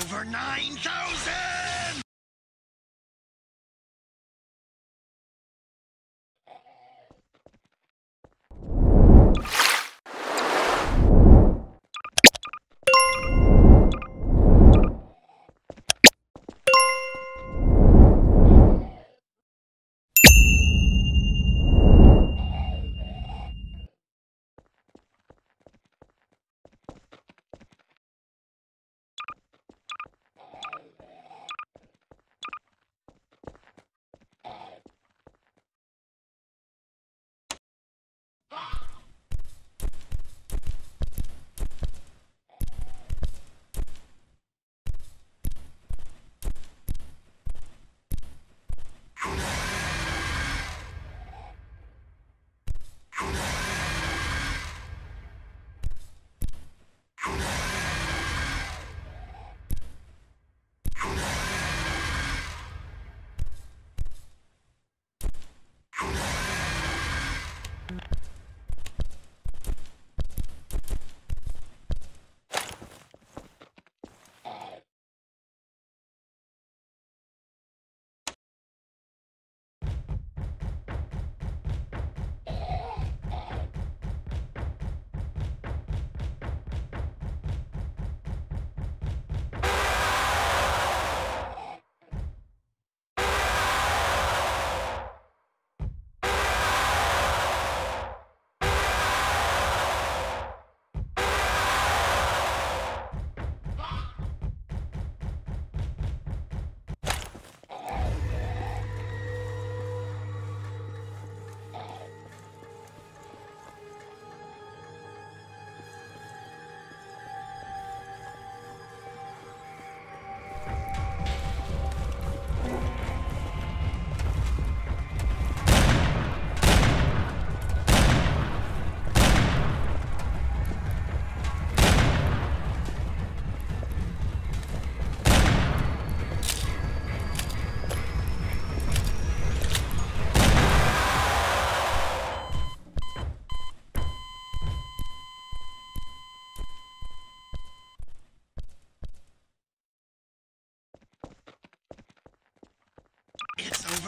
over 9,000!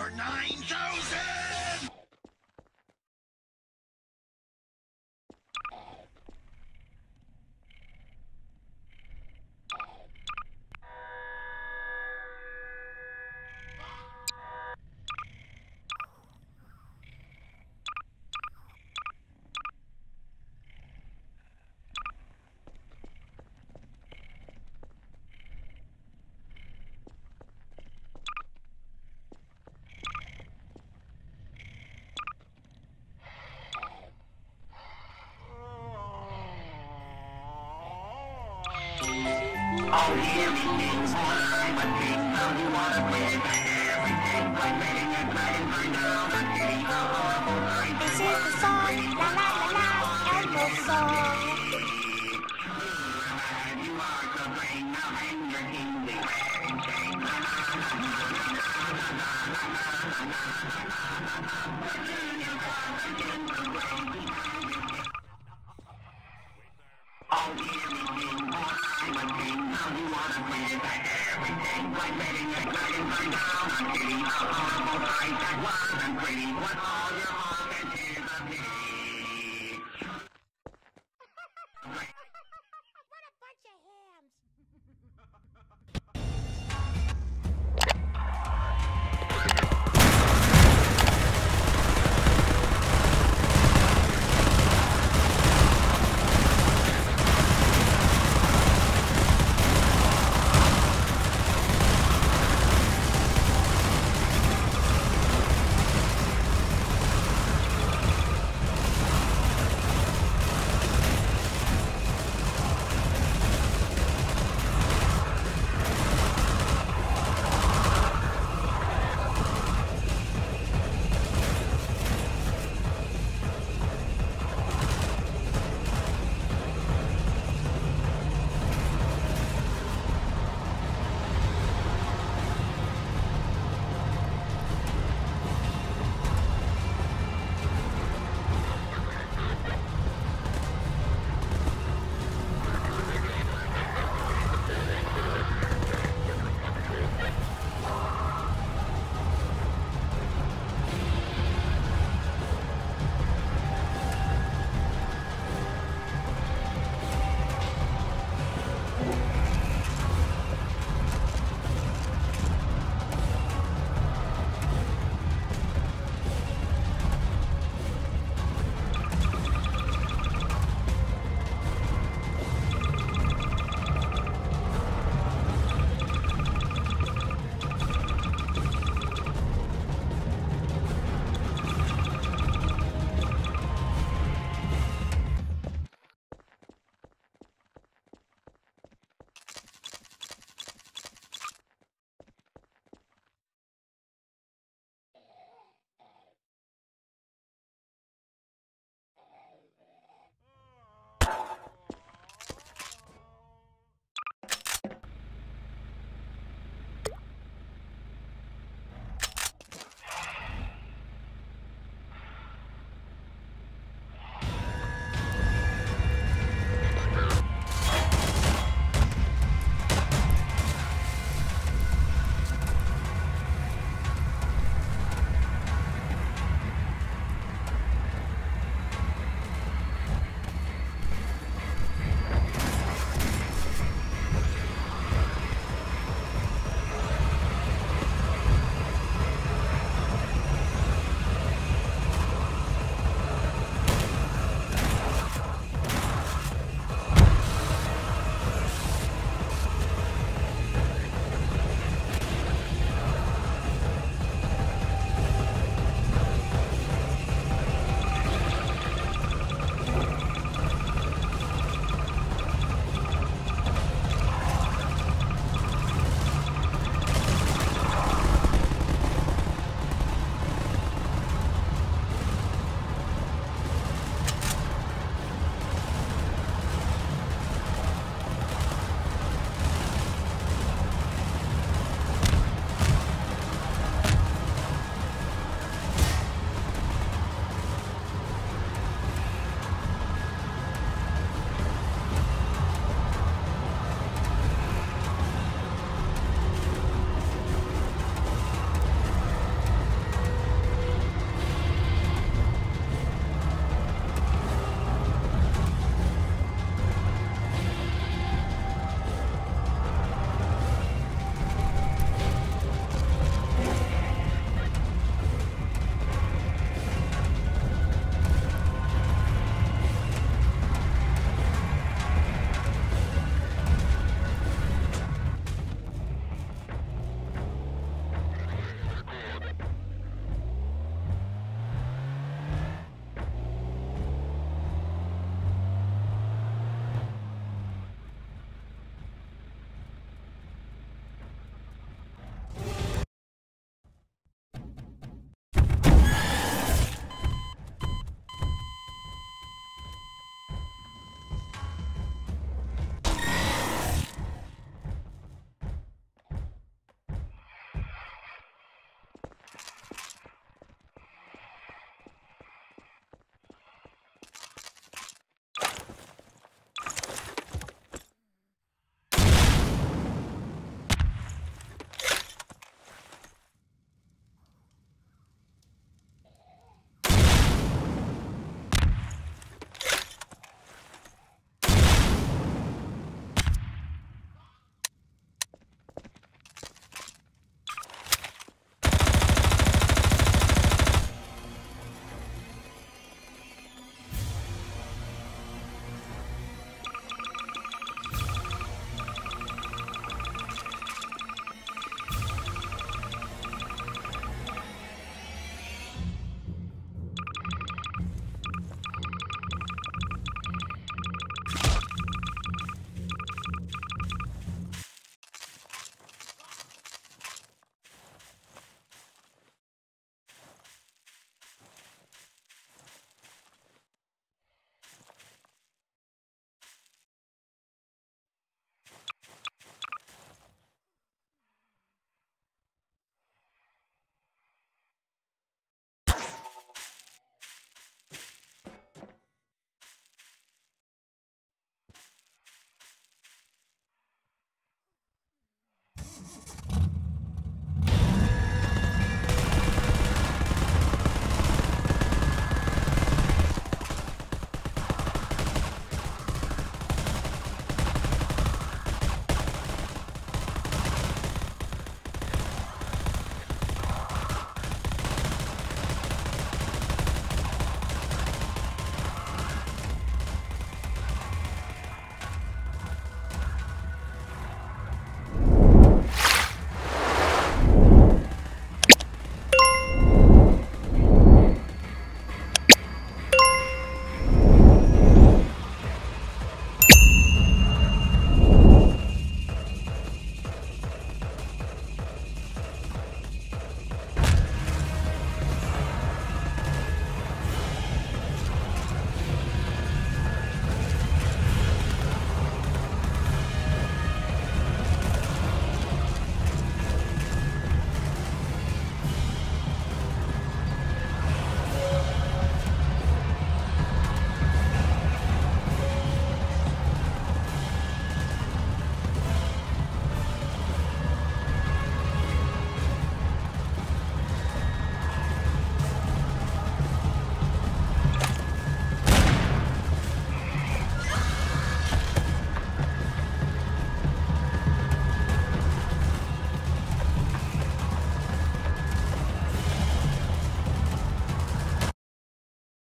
Over 9,000! This I'm creating. What all your